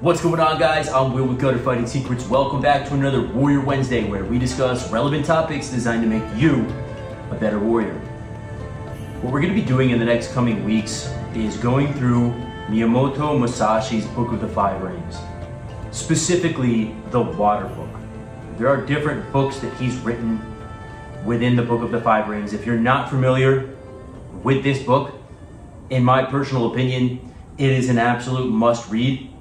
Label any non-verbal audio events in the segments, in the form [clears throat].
What's going on, guys? I'm Will with Gutter Fighting Secrets. Welcome back to another Warrior Wednesday where we discuss relevant topics designed to make you a better warrior. What we're going to be doing in the next coming weeks is going through Miyamoto Musashi's Book of the Five Rings, specifically the Water Book. There are different books that he's written within the Book of the Five Rings. If you're not familiar with this book, in my personal opinion, it is an absolute must read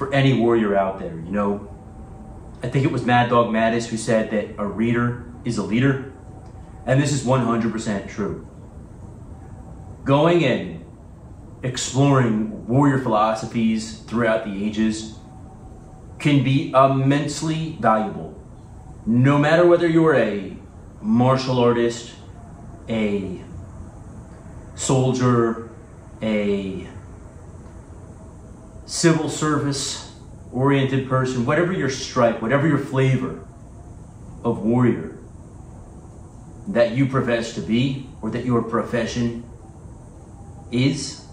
for any warrior out there. You know, I think it was Mad Dog Mattis who said that a reader is a leader, and this is 100% true. Going and exploring warrior philosophies throughout the ages can be immensely valuable. No matter whether you're a martial artist, a soldier, a civil service oriented person, whatever your stripe, whatever your flavor of warrior that you profess to be or that your profession is.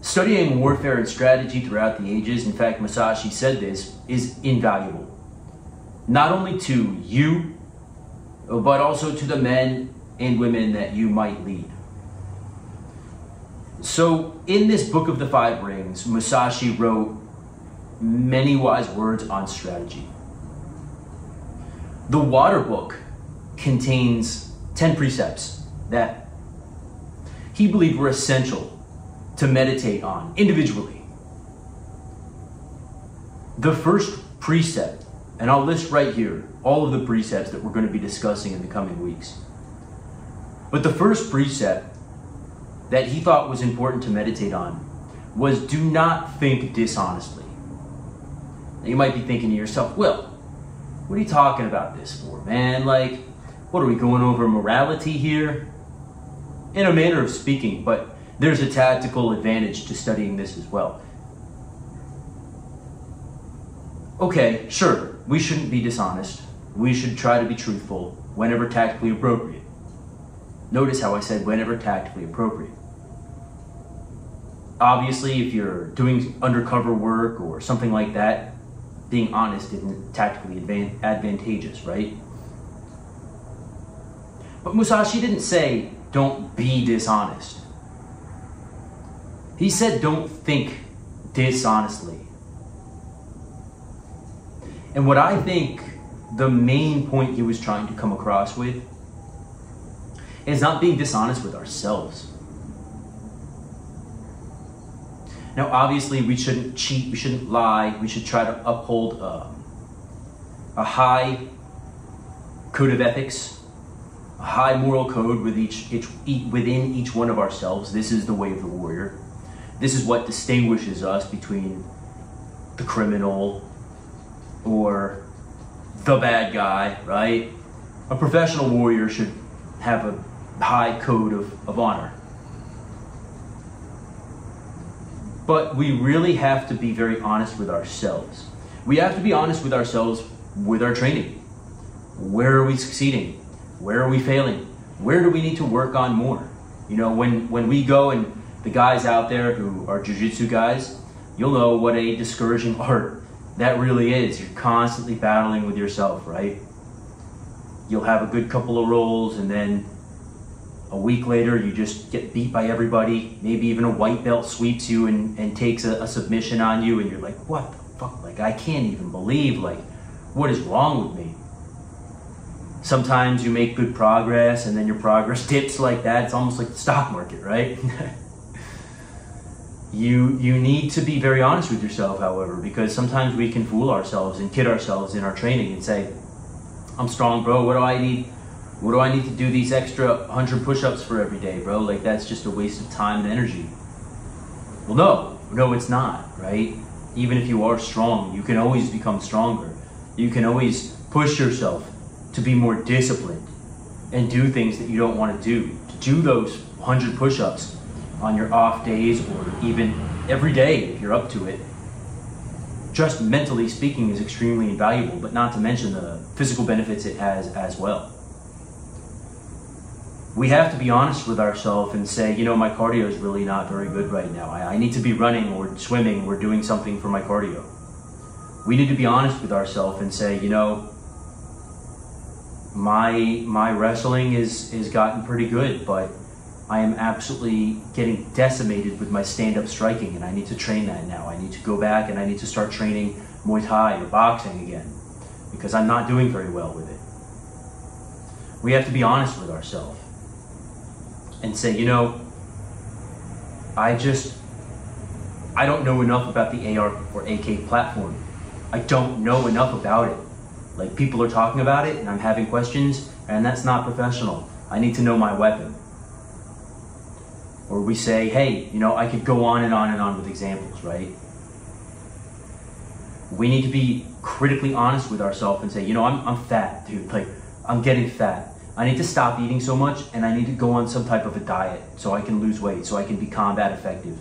Studying warfare and strategy throughout the ages, in fact, Musashi said this, is invaluable. Not only to you, but also to the men and women that you might lead. So, in this book of the Five Rings, Musashi wrote many wise words on strategy. The Water Book contains 10 precepts that he believed were essential to meditate on individually. The first precept, and I'll list right here all of the precepts that we're going to be discussing in the coming weeks. But the first precept that he thought was important to meditate on was do not think dishonestly. Now you might be thinking to yourself, Will, what are you talking about this for, man? Like, what are we going over morality here? In a manner of speaking, but there's a tactical advantage to studying this as well. Okay, sure, we shouldn't be dishonest. We should try to be truthful whenever tactically appropriate. Notice how I said whenever tactically appropriate. Obviously, if you're doing undercover work or something like that, being honest isn't tactically advantageous, right? But Musashi didn't say, don't be dishonest. He said, don't think dishonestly. And what I think the main point he was trying to come across with is not being dishonest with ourselves. Now, obviously, we shouldn't cheat, we shouldn't lie, we should try to uphold uh, a high code of ethics, a high moral code with each, each, within each one of ourselves. This is the way of the warrior. This is what distinguishes us between the criminal or the bad guy, right? A professional warrior should have a high code of, of honor. But we really have to be very honest with ourselves. We have to be honest with ourselves with our training. Where are we succeeding? Where are we failing? Where do we need to work on more? You know, when, when we go and the guys out there who are jujitsu guys, you'll know what a discouraging [laughs] art that really is. You're constantly battling with yourself, right? You'll have a good couple of rolls and then a week later you just get beat by everybody. Maybe even a white belt sweeps you and, and takes a, a submission on you and you're like what the fuck? Like i can't even believe like what is wrong with me? Sometimes you make good progress and then your progress [laughs] dips like that. It's almost like the stock market right? [laughs] You you need to be very honest with yourself however because sometimes we can fool ourselves and kid ourselves in our training and say i'm strong bro. What do i need what do I need to do these extra 100 push ups for every day, bro? Like, that's just a waste of time and energy. Well, no, no, it's not, right? Even if you are strong, you can always become stronger. You can always push yourself to be more disciplined and do things that you don't want to do. To do those 100 push ups on your off days or even every day if you're up to it. Just mentally speaking is extremely invaluable, but not to mention the physical benefits it has as well. We have to be honest with ourselves and say, you know, my cardio is really not very good right now. I, I need to be running or swimming or doing something for my cardio. We need to be honest with ourselves and say, you know, my my wrestling is is gotten pretty good, but I am absolutely getting decimated with my stand-up striking, and I need to train that now. I need to go back and I need to start training Muay Thai or boxing again because I'm not doing very well with it. We have to be honest with ourselves and say, you know, I just I don't know enough about the AR or AK platform. I don't know enough about it. Like people are talking about it and I'm having questions, and that's not professional. I need to know my weapon. Or we say, hey, you know, I could go on and on and on with examples, right? We need to be critically honest with ourselves and say, you know, I'm, I'm fat, dude. Like, I'm getting fat. I need to stop eating so much and I need to go on some type of a diet so I can lose weight, so I can be combat effective.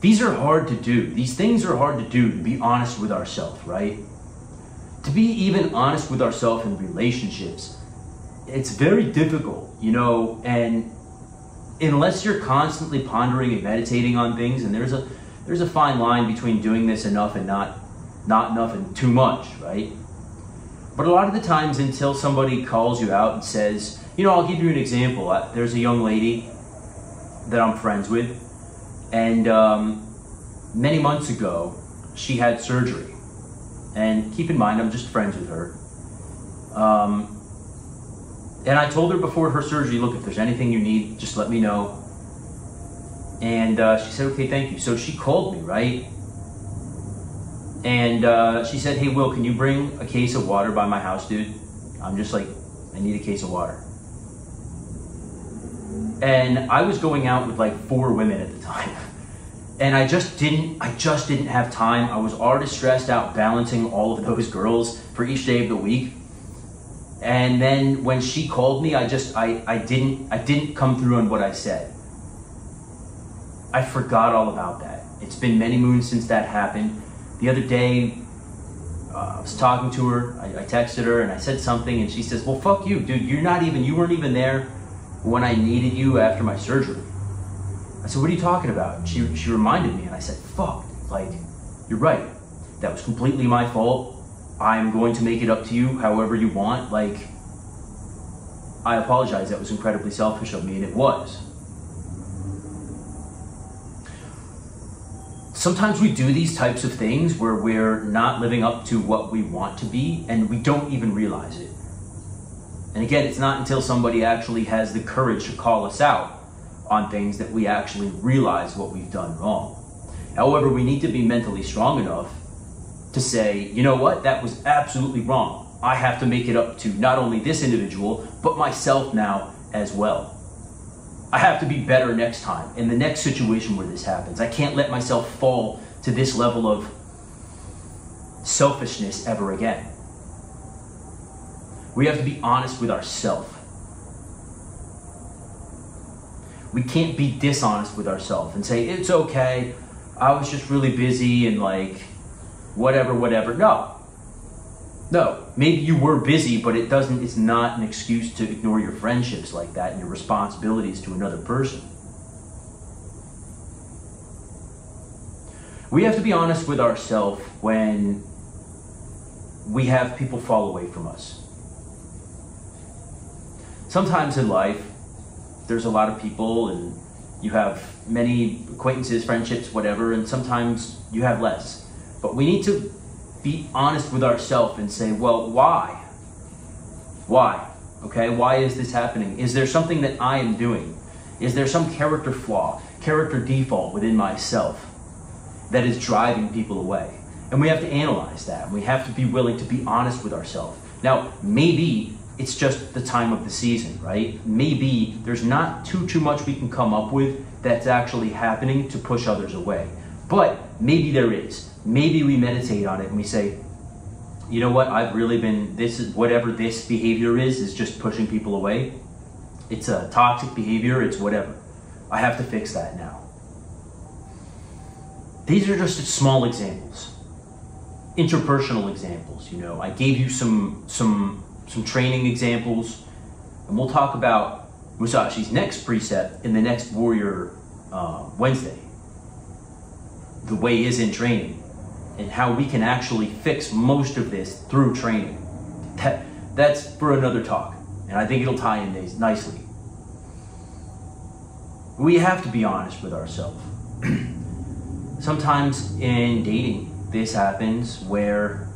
These are hard to do. These things are hard to do, to be honest with ourselves, right? To be even honest with ourselves in relationships, it's very difficult, you know, and unless you're constantly pondering and meditating on things, and there's a there's a fine line between doing this enough and not not enough and too much, right? But a lot of the times, until somebody calls you out and says, you know, I'll give you an example. There's a young lady that I'm friends with, and um, many months ago, she had surgery. And keep in mind, I'm just friends with her. Um, and I told her before her surgery, look, if there's anything you need, just let me know. And uh, she said, okay, thank you. So she called me, right? And uh, she said, hey, Will, can you bring a case of water by my house, dude? I'm just like, I need a case of water. And I was going out with like four women at the time. [laughs] And I just didn't, I just didn't have time. I was already stressed out balancing all of those girls for each day of the week. And then when she called me, I just, I, I didn't, I didn't come through on what I said. I forgot all about that. It's been many moons since that happened. The other day, uh, I was talking to her. I, I, texted her and I said something, and she says, "Well, fuck you, dude. You're not even. You weren't even there when I needed you after my surgery." I said, "What are you talking about?" She she reminded me, and I said, "Fuck. Like, you're right. That was completely my fault. I'm going to make it up to you however you want. Like, I apologize. That was incredibly selfish of me, and it was." Sometimes we do these types of things where we're not living up to what we want to be and we don't even realize it. And again, it's not until somebody actually has the courage to call us out on things that we actually realize what we've done wrong. However, we need to be mentally strong enough to say, you know what, that was absolutely wrong. I have to make it up to not only this individual, but myself now as well. I have to be better next time in the next situation where this happens. I can't let myself fall to this level of selfishness ever again. We have to be honest with ourselves. We can't be dishonest with ourselves and say, it's okay, I was just really busy and like, whatever, whatever. No, no, maybe you were busy, but it doesn't. It's not an excuse to ignore your friendships like that and your responsibilities to another person. We have to be honest with ourselves when we have people fall away from us. Sometimes in life, there's a lot of people, and you have many acquaintances, friendships, whatever, and sometimes you have less. But we need to be honest with ourselves and say, well, why? Why? Okay, why is this happening? Is there something that I am doing? Is there some character flaw, character default within myself that is driving people away? And we have to analyze that. We have to be willing to be honest with ourselves. Now, maybe it's just the time of the season, right? Maybe there's not too too much we can come up with that's actually happening to push others away. But maybe there is maybe we meditate on it and we say, you know what, I've really been, this is whatever this behavior is, is just pushing people away. It's a toxic behavior, it's whatever. I have to fix that now. These are just small examples, interpersonal examples. You know, I gave you some some some training examples. And we'll talk about Musashi's next precept in the next Warrior uh, Wednesday. The way is in training and how we can actually fix most of this through training. That, that's for another talk, and I think it'll tie in nicely. We have to be honest with ourselves. [clears throat] Sometimes in dating, this happens where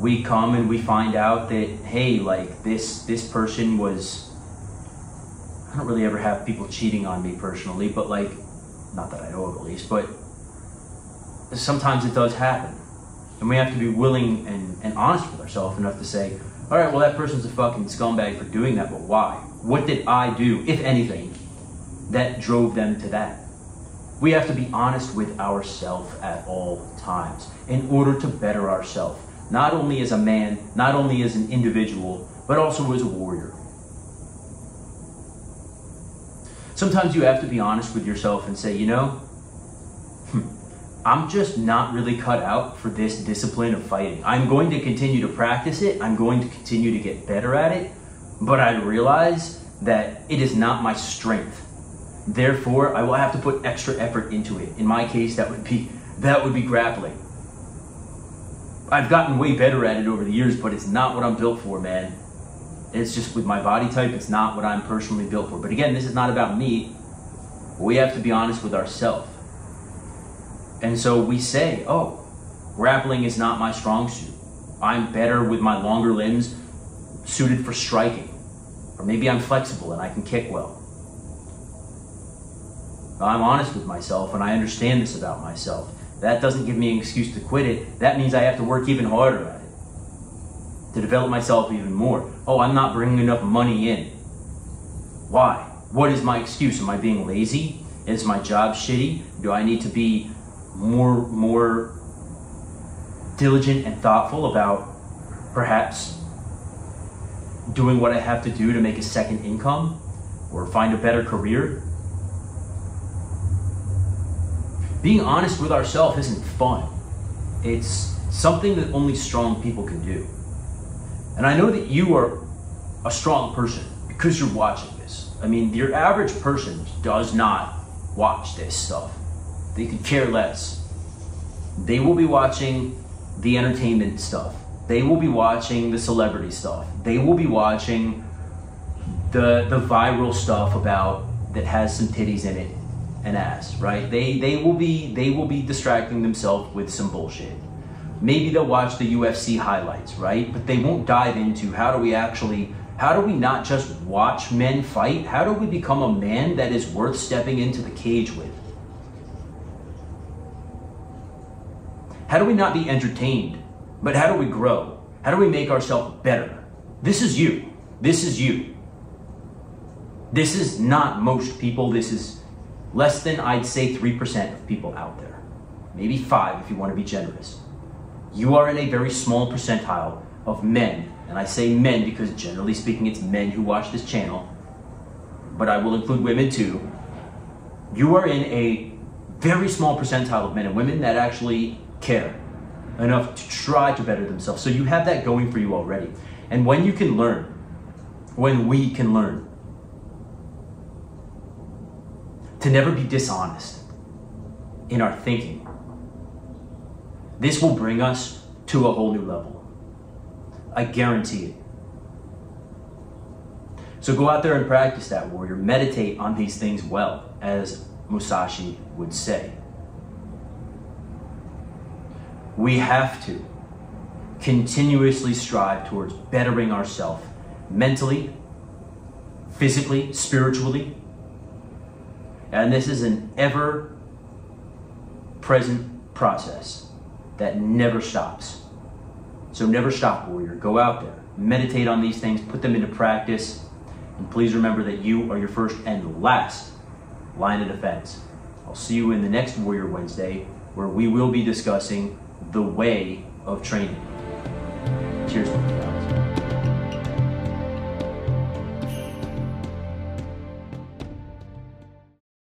we come and we find out that hey, like this this person was I don't really ever have people cheating on me personally, but like not that I know of at least, but sometimes it does happen. And we have to be willing and, and honest with ourselves enough to say, all right, well, that person's a fucking scumbag for doing that, but why? What did I do, if anything, that drove them to that? We have to be honest with ourselves at all times in order to better ourselves, not only as a man, not only as an individual, but also as a warrior. Sometimes you have to be honest with yourself and say, you know, I'm just not really cut out for this discipline of fighting. I'm going to continue to practice it, I'm going to continue to get better at it, but I realize that it is not my strength. Therefore, I will have to put extra effort into it. In my case, that would be that would be grappling. I've gotten way better at it over the years, but it's not what I'm built for, man. It's just with my body type, it's not what I'm personally built for. But again, this is not about me. We have to be honest with ourselves. And so we say, oh, grappling is not my strong suit. I'm better with my longer limbs suited for striking. Or maybe I'm flexible and I can kick well. I'm honest with myself and I understand this about myself. That doesn't give me an excuse to quit it. That means I have to work even harder at it to develop myself even more. Oh, I'm not bringing enough money in. Why? What is my excuse? Am I being lazy? Is my job shitty? Do I need to be more more diligent and thoughtful about perhaps doing what I have to do to make a second income or find a better career. Being honest with ourselves isn't fun. It's something that only strong people can do. And I know that you are a strong person because you're watching this. I mean, your average person does not watch this stuff. They could care less. They will be watching the entertainment stuff. They will be watching the celebrity stuff. They will be watching the the viral stuff about that has some titties in it and ass, right? They they will be they will be distracting themselves with some bullshit. Maybe they'll watch the UFC highlights, right? But they won't dive into how do we actually how do we not just watch men fight? How do we become a man that is worth stepping into the cage with? How do we not be entertained? But how do we grow? How do we make ourselves better? This is you. This is you. This is not most people. This is less than, I'd say, 3% of people out there. Maybe 5 if you want to be generous. You are in a very small percentile of men, and I say men because generally speaking it's men who watch this channel, but I will include women too. You are in a very small percentile of men and women that actually care enough to try to better themselves. So you have that going for you already. And when you can learn, when we can learn to never be dishonest in our thinking, this will bring us to a whole new level. I guarantee it. So go out there and practice that, warrior. Meditate on these things well, as Musashi would say we have to continuously strive towards bettering ourselves mentally, physically, spiritually. And this is an ever present process that never stops. So never stop, warrior. Go out there, meditate on these things, put them into practice, and please remember that you are your first and last line of defense. I'll see you in the next Warrior Wednesday where we will be discussing the way of training. Cheers.